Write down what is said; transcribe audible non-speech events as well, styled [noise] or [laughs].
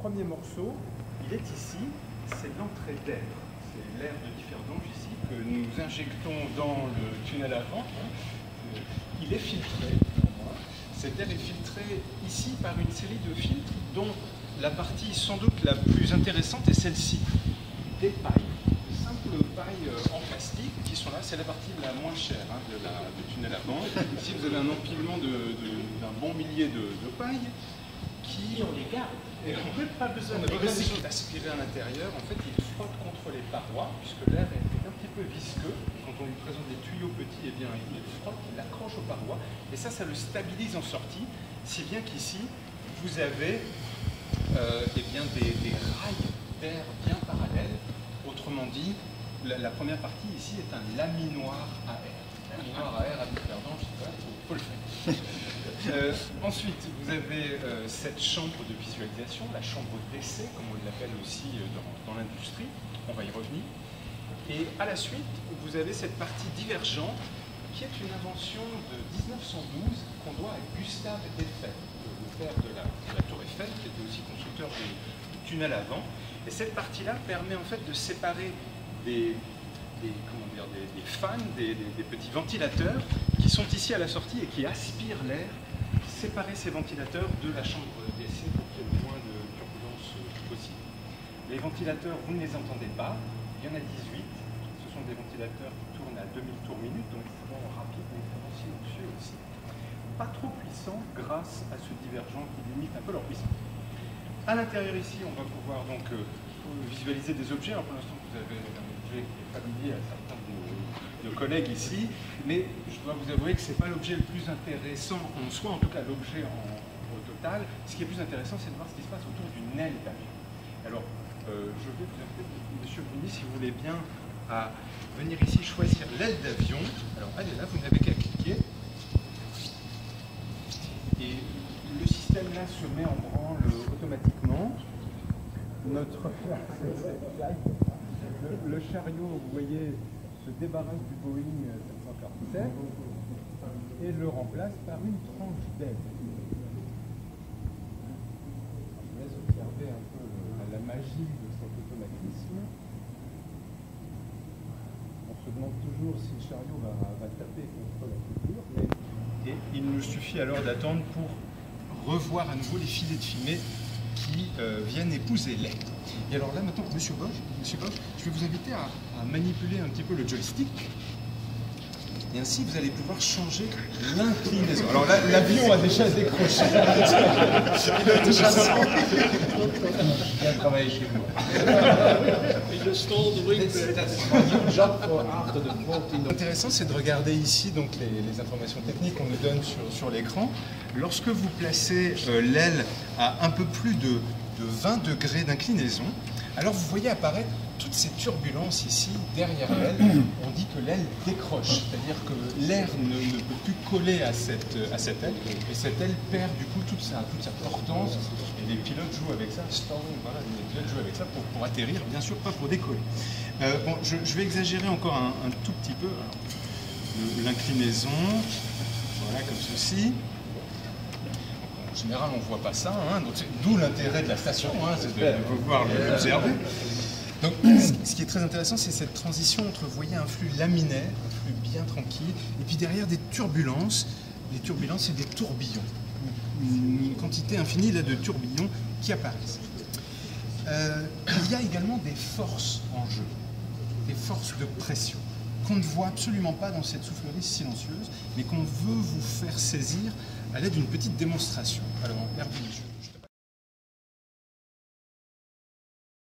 premier morceau, il est ici, c'est l'entrée d'air. C'est l'air de differdange ici que nous injectons dans le tunnel avant. hein. Euh, Il est filtré. Cet air est filtré ici par une série de filtres dont la partie sans doute la plus intéressante est celle-ci, des pailles. De simples pailles euh, en plastique qui sont là, c'est la partie la moins chère hein, de la, du tunnel avant. Ici vous avez un empilement de- de- d'un bon millier de, de pailles qui... on les garde. Et on n'a pas besoin de d'aspirer à l'intérieur. En fait, il frotte contre les parois, puisque l'air est un petit peu visqueux. Quand on lui présente des tuyaux petits, eh bien, il frotte, il accroche aux parois. Et ça, ça le stabilise en sortie. Si bien qu'ici, vous avez euh, eh bien, des, des rails d'air bien parallèles. Autrement dit, la, la première partie ici est un laminoir à air. Laminoir à air à Differdange, c'est vrai, il faut le faire. Euh, ensuite, vous avez euh, cette chambre de visualisation, la chambre d'essai, comme on l'appelle aussi euh, dans, l'industrie. On va y revenir. Et à la suite, vous avez cette partie divergente qui est une invention de 1912 qu'on doit à Gustave Eiffel, le père de la, tour Eiffel, qui était aussi constructeur du, tunnel avant. Et cette partie-là permet en fait de séparer des, comment dire, des, fans, des petits ventilateurs qui sont ici à la sortie et qui aspirent l'air, séparer ces ventilateurs de la chambre d'essai pour qu'il y ait le moins de turbulence possible. Les ventilateurs, vous ne les entendez pas, il y en a 18, ce sont des ventilateurs qui tournent à 2000 tours minute, donc extrêmement rapides mais extrêmement silencieux aussi. Pas trop puissants grâce à ce divergent qui limite un peu leur puissance. À l'intérieur ici, on va pouvoir donc euh, visualiser des objets. Alors pour l'instant, vous avez un objet qui est familier à certains de nos collègues ici, mais je dois vous avouer que ce n'est pas l'objet le plus intéressant en soi, en tout cas l'objet au total. Ce qui est plus intéressant, c'est de voir ce qui se passe autour d'une aile d'avion. Alors, euh, je vais vous inviter, Monsieur Bruni, si vous voulez bien, à venir ici choisir l'aile d'avion. Alors, est là, vous n'avez qu'à cliquer. Et le système là se met en branle automatiquement. Notre [laughs] le chariot, vous voyez, se débarrasse du Boeing 747 et le remplace par une tranche d'aile. Je laisse observer un peu le- la magie de cet automatisme. On se demande toujours si le chariot va, taper contre la couture, et il nous suffit alors d'attendre pour revoir à nouveau les filets de fumée qui euh, viennent épouser l'air. Et alors là maintenant, Monsieur Bosch, Monsieur Bosch, je vais vous inviter à, à manipuler un petit peu le joystick. Et ainsi, vous allez pouvoir changer l'inclinaison. Alors là, l'avion a déjà décroché. [laughs] Il a déjà bien travaillé chez vous. You stole the wing That's, bit. that's my new job for after the 14 of Intéressant, c'est de regarder ici donc les, les informations techniques qu'on nous donne sur, sur l'écran. Lorsque vous placez euh, l'aile à un peu plus de, de 20 degrés d'inclinaison, alors vous voyez apparaître toutes ces turbulences ici derrière l'aile. [clears throat] On dit que l'aile décroche, c'est-à-dire que l'air ne, ne peut plus coller à cette, à cette aile et cette aile perd du coup toute sa, toute sa portance. Et les pilotes jouent avec ça, voilà, les pilotes jouent avec ça pour, pour atterrir, bien sûr pas pour décoller. Euh, bon, je, je vais exagérer encore un, un tout petit peu. L'inclinaison, voilà comme ceci. En général, on ne voit pas ça, hein, donc c'est- d'où l'intérêt de la station, hein, c'est de, de pouvoir l'observer. Donc, [clears throat] ce- qui est très intéressant, c'est cette transition entre, vous voyez, un flux laminaire, un flux bien tranquille, et puis derrière des turbulences. Les turbulences, c'est des tourbillons. Une, une quantité infinie là, de tourbillons qui apparaissent. Euh, il y a également des forces en jeu, des forces de pression qu'on ne voit absolument pas dans cette soufflerie silencieuse, mais qu'on veut vous faire saisir à l'aide d'une petite démonstration. Alors, Hervé, je